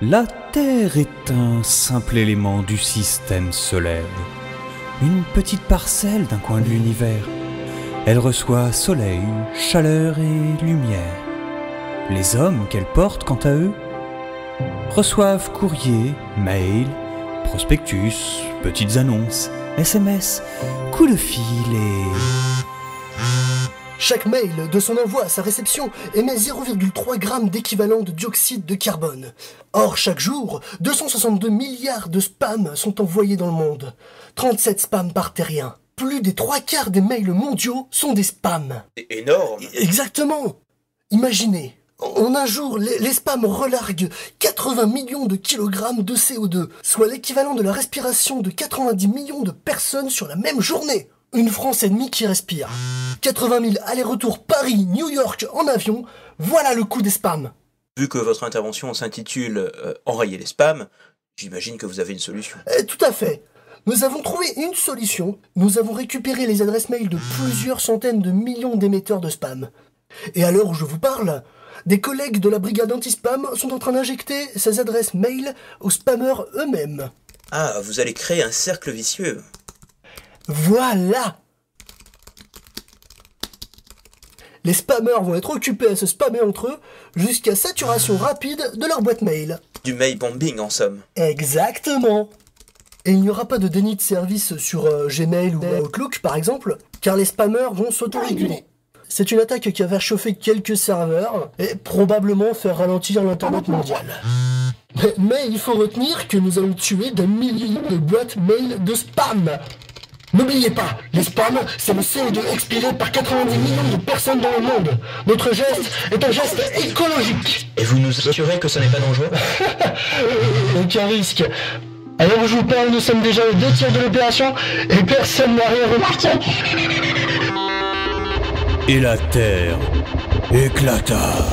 La Terre est un simple élément du système solaire, une petite parcelle d'un coin de l'univers. Elle reçoit soleil, chaleur et lumière. Les hommes qu'elle porte, quant à eux, reçoivent courrier, mail, prospectus, petites annonces, SMS, coups de fil et... Chaque mail, de son envoi à sa réception, émet 0,3 g d'équivalent de dioxyde de carbone. Or, chaque jour, 262 milliards de spams sont envoyés dans le monde. 37 spams par terrien. Plus des trois quarts des mails mondiaux sont des spams. C'est énorme. Exactement. Imaginez, en un jour, les, les spams relarguent 80 millions de kilogrammes de CO2, soit l'équivalent de la respiration de 90 millions de personnes sur la même journée. Une France et demie qui respire. 80 000 allers-retours Paris-New York en avion, voilà le coût des spams. Vu que votre intervention s'intitule euh, Enrayer les spams, j'imagine que vous avez une solution. Eh, tout à fait. Nous avons trouvé une solution. Nous avons récupéré les adresses mail de plusieurs centaines de millions d'émetteurs de spam. Et à l'heure où je vous parle, des collègues de la brigade anti-spam sont en train d'injecter ces adresses mail aux spammers eux-mêmes. Ah, vous allez créer un cercle vicieux. Voilà Les spammers vont être occupés à se spammer entre eux jusqu'à saturation rapide de leur boîte mail. Du mail bombing en somme. Exactement Et il n'y aura pas de déni de service sur euh, Gmail ou Outlook par exemple, car les spammers vont s'autoréguler. C'est une attaque qui va chauffer quelques serveurs et probablement faire ralentir l'Internet mondial. Mais, mais il faut retenir que nous allons tuer des milliers de boîtes mail de spam. N'oubliez pas, les spams, c'est le CO2 expiré par 90 millions de personnes dans le monde. Notre geste est un geste écologique. Et vous nous assurez que ce n'est pas dangereux Aucun risque. Alors je vous parle, nous sommes déjà aux deux tiers de l'opération et personne n'a rien remarqué. Et la Terre éclata.